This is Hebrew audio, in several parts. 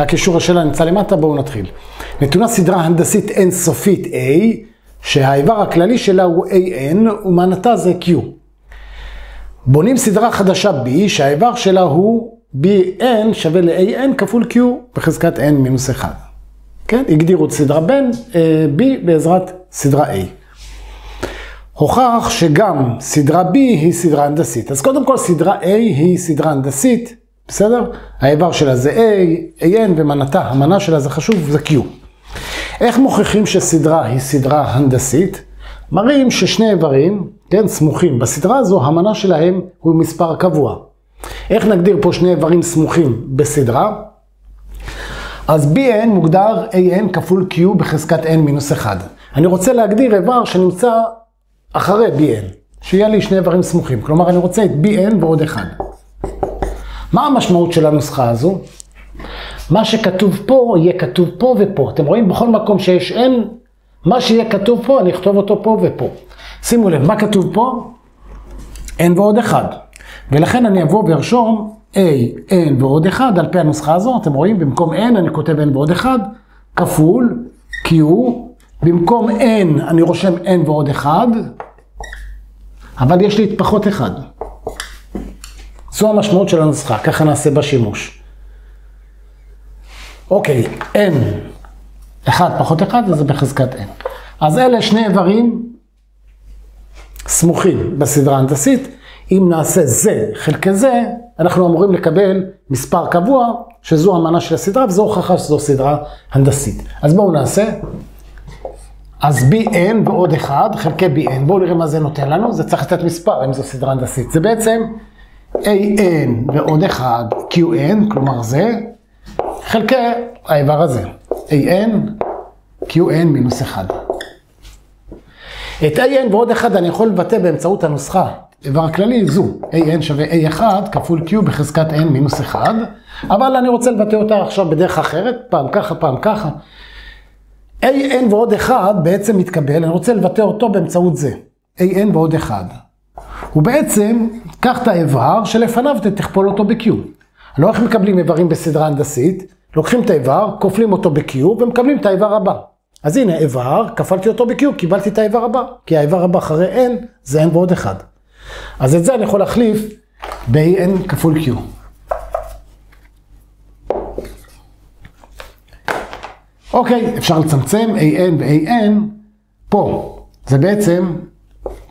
הקישור השאלה נמצא למטה, בואו נתחיל. נתונה סדרה הנדסית אינסופית A, שהאיבר הכללי שלה הוא AN, ומענתה זה Q. בונים סדרה חדשה B, שהאיבר שלה הוא BN שווה ל-AN כפול Q בחזקת N מינוס 1. כן? הגדירו את סדרה בין B בעזרת סדרה A. הוכח שגם סדרה B היא סדרה הנדסית. אז קודם כל סדרה A היא סדרה הנדסית, בסדר? האיבר שלה זה A, AN ומנתה, המנה שלה זה חשוב, זה Q. איך מוכיחים שסדרה היא סדרה הנדסית? מראים ששני איברים, כן, סמוכים. בסדרה הזו המנה שלהם הוא מספר קבוע. איך נגדיר פה שני איברים סמוכים בסדרה? אז BN מוגדר AN כפול Q בחזקת N מינוס 1. אני רוצה להגדיר איבר שנמצא אחרי BN, שיהיה לי שני איברים סמוכים. כלומר, אני רוצה את BN ועוד אחד. מה המשמעות של הנוסחה הזו? מה שכתוב פה, יהיה כתוב פה ופה. אתם רואים? בכל מקום שיש N, מה שיהיה כתוב פה, אני אכתוב אותו פה ופה. שימו לב, מה כתוב פה? N ועוד אחד. ולכן אני אבוא וארשום A, N ועוד אחד על פי הנוסחה הזו. אתם רואים? במקום N אני כותב N ועוד אחד, כפול Q. במקום N אני רושם N ועוד אחד, אבל יש לי את פחות אחד. זו המשמעות של הנוסחה, ככה נעשה בה שימוש. אוקיי, N, 1 פחות 1, זה בחזקת N. אז אלה שני איברים סמוכים בסדרה הנדסית. אם נעשה זה חלקי זה, אנחנו אמורים לקבל מספר קבוע, שזו המנה של הסדרה, וזו הוכחה שזו סדרה הנדסית. אז בואו נעשה. אז BN ועוד 1 חלקי BN, בואו נראה מה זה נותן לנו, זה צריך לתת מספר אם זו סדרה הנדסית. זה בעצם AN ועוד 1 QN, כלומר זה, חלקי האיבר הזה, AN, QN מינוס 1. את AN ועוד 1 אני יכול לבטא באמצעות הנוסחה, איבר הכללי זו, AN שווה A1 כפול Q בחזקת N מינוס 1, אבל אני רוצה לבטא אותה עכשיו בדרך אחרת, פעם ככה, פעם ככה. AN ועוד 1 בעצם מתקבל, אני רוצה לבטא אותו באמצעות זה, AN ועוד 1. הוא בעצם, קח את האיבר שלפניו תכפול אותו ב-Q. לא איך מקבלים איברים בסדרה הנדסית, לוקחים את האיבר, כופלים אותו ב-Q ומקבלים את האיבר הבא. אז הנה איבר, כפלתי אותו ב-Q, קיבלתי את האיבר הבא, כי האיבר הבא אחרי N זה N ועוד 1. אז את זה אני יכול להחליף ב-N כפול Q. אוקיי, אפשר לצמצם AN ו-AN פה. זה בעצם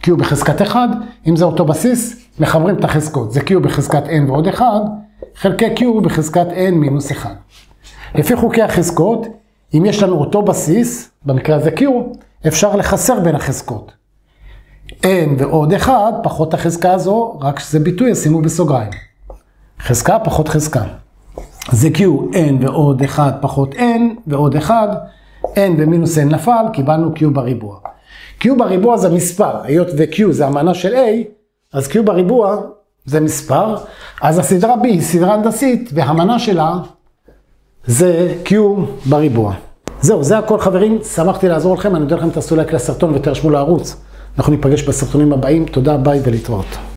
Q בחזקת 1, אם זה אותו בסיס, מחברים את החזקות. זה Q בחזקת N ועוד 1, חלקי Q בחזקת N מינוס 1. לפי חוקי החזקות, אם יש לנו אותו בסיס, במקרה הזה Q, אפשר לחסר בין החזקות. N ועוד 1 פחות החזקה הזו, רק שזה ביטוי, ישימו בסוגריים. חזקה פחות חזקה. זה Q, N ועוד 1 פחות N ועוד 1, N ומינוס N נפל, קיבלנו Q בריבוע. Q בריבוע זה מספר, היות ו-Q זה המנה של A, אז Q בריבוע זה מספר, אז הסדרה B היא סדרה הנדסית, והמנה שלה זה Q בריבוע. זהו, זה הכל חברים, שמחתי לעזור לכם, אני אודה לכם תעשו לייק לסרטון ותרשמו לערוץ. אנחנו ניפגש בסרטונים הבאים, תודה, ביי ולהתראות.